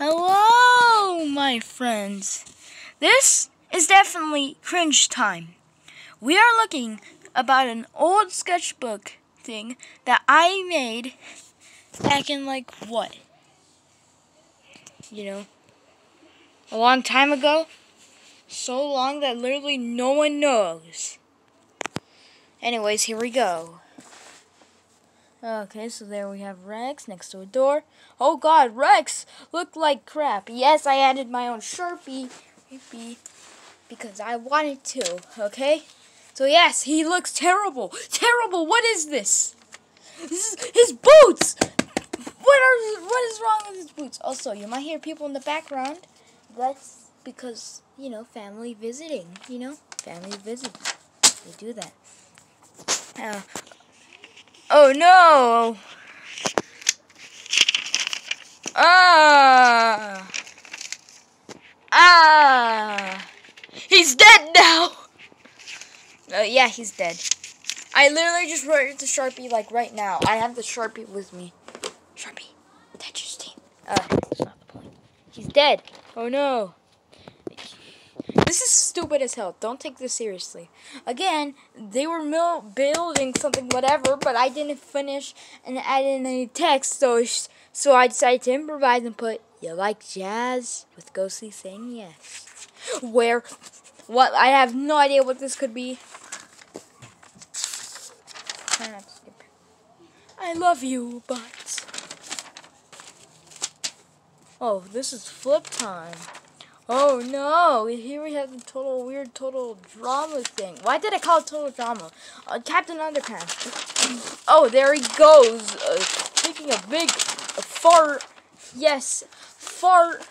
Hello, my friends. This is definitely cringe time. We are looking about an old sketchbook thing that I made back in like what? You know, a long time ago? So long that literally no one knows. Anyways, here we go. Okay, so there we have Rex next to a door. Oh god, Rex looked like crap. Yes, I added my own Sharpie because I wanted to, okay? So yes, he looks terrible. Terrible. What is this? This is his boots. What are what is wrong with his boots? Also, you might hear people in the background. That's because, you know, family visiting, you know? Family visit. They do that. Uh, oh no! Ah! Ah! He's dead now! Uh, yeah, he's dead. I literally just wrote it to Sharpie like right now. I have the Sharpie with me. Sharpie, that's your team. Uh, that's not the point. He's dead. Oh no. This is stupid as hell. Don't take this seriously. Again, they were building something, whatever, but I didn't finish and add in any text, so so I decided to improvise and put "You like jazz?" with Ghostly saying yes. Where, what? I have no idea what this could be. I love you, but. Oh, this is flip time. Oh no, here we have the total weird total drama thing. Why did I call it total drama? Uh, Captain Underpants. Oh, there he goes, uh, taking a big fart. Yes, fart.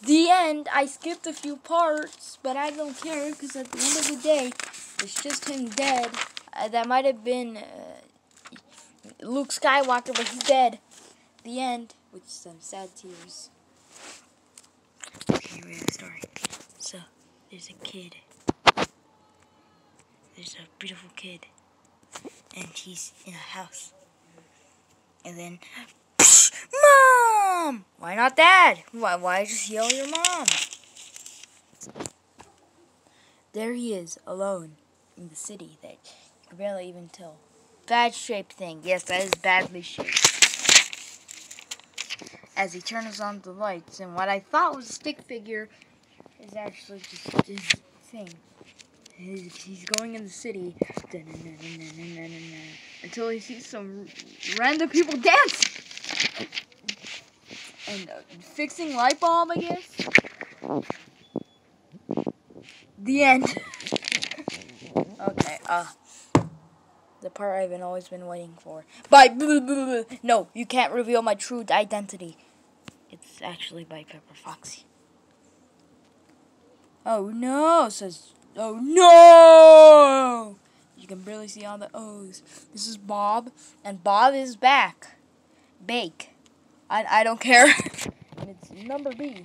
The end. I skipped a few parts, but I don't care because at the end of the day, it's just him dead. Uh, that might have been uh, Luke Skywalker, but he's dead. The end, with some sad tears read the story. So, there's a kid. There's a beautiful kid. And he's in a house. And then, Mom! Why not Dad? Why, why just yell your mom? There he is, alone, in the city that you can barely even tell. Bad shaped thing. Yes, that is badly shaped as he turns on the lights. And what I thought was a stick figure is actually just his thing. He's, going in the city until he sees some random people dance and uh, fixing light bulb, I guess. The end. okay, uh, the part I've been always been waiting for. Bye. No, you can't reveal my true identity. It's actually by Pepper Foxy. Oh no, says, oh no! You can barely see all the O's. This is Bob, and Bob is back. Bake. I, I don't care. and it's number B.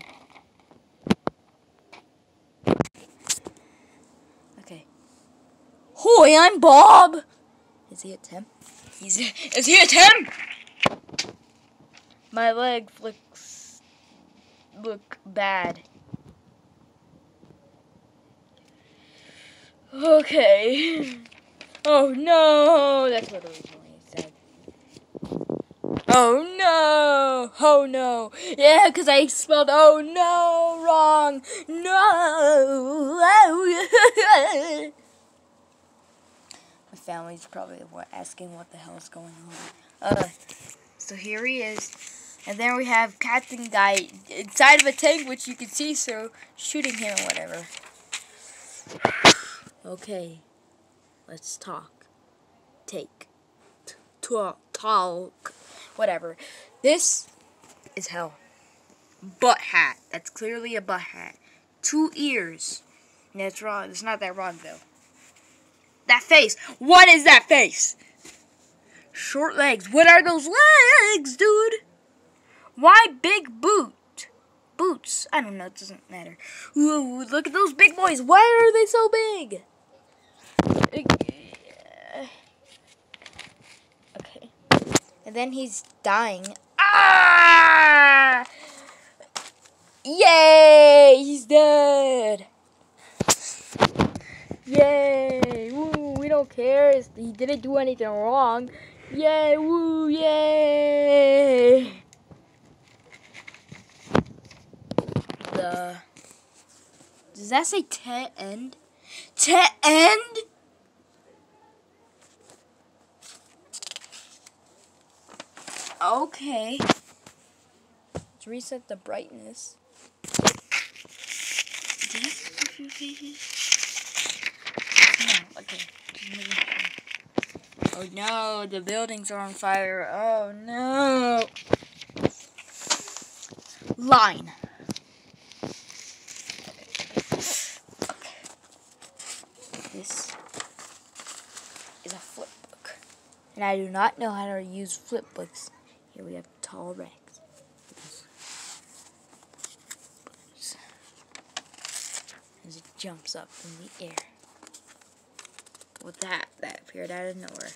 Okay. Hoi, I'm Bob! Is he a Tim? He's, is he a Tim? My leg looks look bad. Okay. Oh no, that's what originally said. Oh no! Oh no! Yeah, because I spelled oh no wrong. No! My family's probably asking what the hell is going on. Uh, so here he is. And then we have Captain Guy inside of a tank, which you can see, so shooting him or whatever. Okay, let's talk. Take. Talk. Talk. Whatever. This is hell. Butt hat. That's clearly a butt hat. Two ears. That's wrong. It's not that wrong, though. That face. What is that face? Short legs. What are those legs, dude? Why big boot? Boots. I don't know. It doesn't matter. Ooh, look at those big boys. Why are they so big? Uh, okay. And then he's dying. Ah! Yay! He's dead. Yay! Woo! We don't care. He didn't do anything wrong. Yay! Woo! Yay! The does that say te end? Te end? Okay. Let's reset the brightness. No, okay. Oh no, the buildings are on fire. Oh no. Line. Okay. This is a flip book. And I do not know how to use flip books. Here we have tall rags. As it jumps up in the air. With that, that appeared out of nowhere.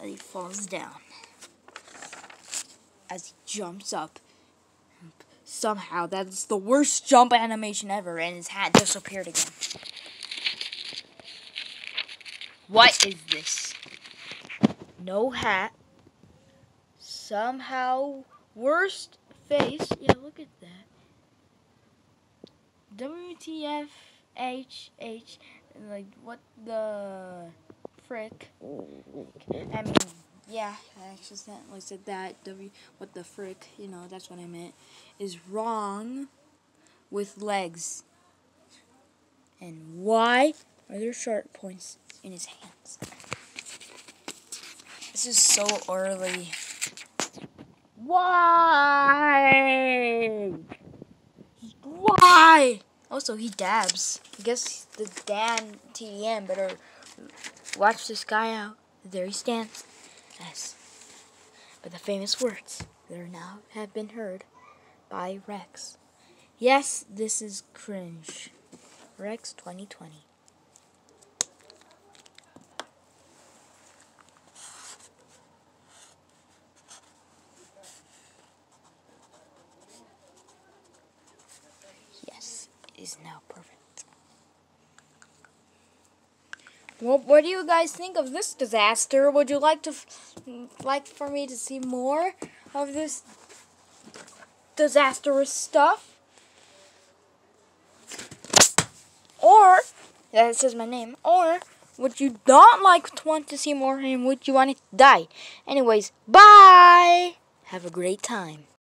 And he falls down. As he jumps up. Somehow, that's the worst jump animation ever, and his hat disappeared again. What is this? No hat. Somehow, worst face. Yeah, look at that. WTF H H like what the frick? I mean, yeah, I accidentally said that. W what the frick? You know, that's what I meant. Is wrong with legs. And why are there sharp points in his hands? This is so early. Why? Why? Also, he dabs. I guess the Dan TDM better watch this guy out. There he stands. Yes. But the famous words that are now have been heard by Rex. Yes, this is cringe. Rex 2020. Yes, it is now perfect. Well, what do you guys think of this disaster? Would you like to f- like for me to see more of this disastrous stuff? Or that says my name. Or would you not like to want to see more and would you want it to die? Anyways, bye. Have a great time.